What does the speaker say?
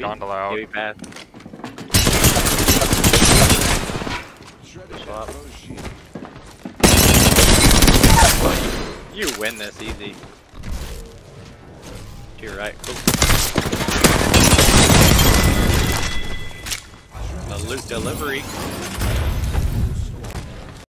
Heavy. Gondola out. Heavy path. You win this easy. To your right. Cool. The loot delivery.